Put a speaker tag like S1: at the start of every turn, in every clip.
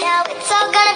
S1: know it's all gonna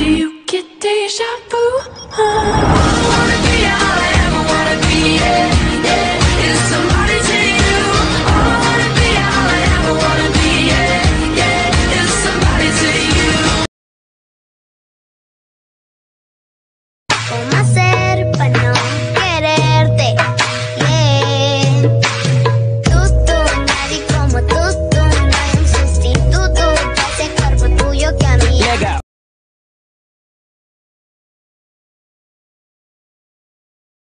S2: Do you get deja vu? Huh?